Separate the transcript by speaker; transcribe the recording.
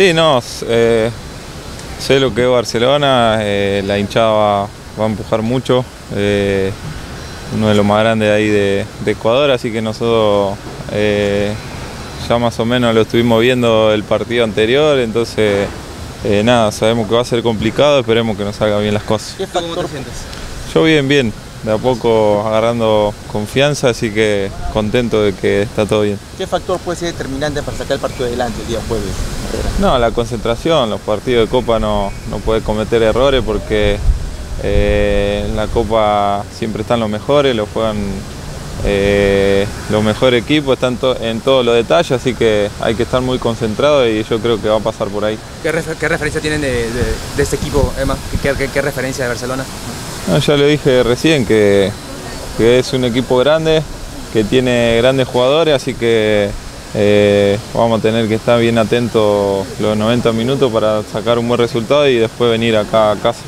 Speaker 1: Sí, no, eh, sé lo que es Barcelona, eh, la hinchada va, va, a empujar mucho, eh, uno de los más grandes de ahí de, de Ecuador, así que nosotros ya más o menos lo estuvimos viendo el partido anterior, entonces nada, sabemos que va a ser complicado, esperemos que nos salgan bien las cosas.
Speaker 2: ¿Qué factor sientes?
Speaker 1: Yo bien, bien, de a poco agarrando confianza, así que contento de que está todo bien.
Speaker 2: ¿Qué factor puede ser determinante para sacar el partido adelante el día jueves?
Speaker 1: No, la concentración, los partidos de Copa no, no puede cometer errores porque eh, en la Copa siempre están los mejores, lo juegan eh, los mejores equipos, están to en todos los detalles, así que hay que estar muy concentrado y yo creo que va a pasar por ahí.
Speaker 3: ¿Qué, refer qué referencia tienen de, de, de, este equipo, Emma? ¿Qué, qué, qué referencia de Barcelona?
Speaker 1: No, ya lo dije recién que, que, es un equipo grande, que tiene grandes jugadores, así que eh, vamos a tener que estar bien atentos los 90 minutos para sacar un buen resultado y después venir acá a casa.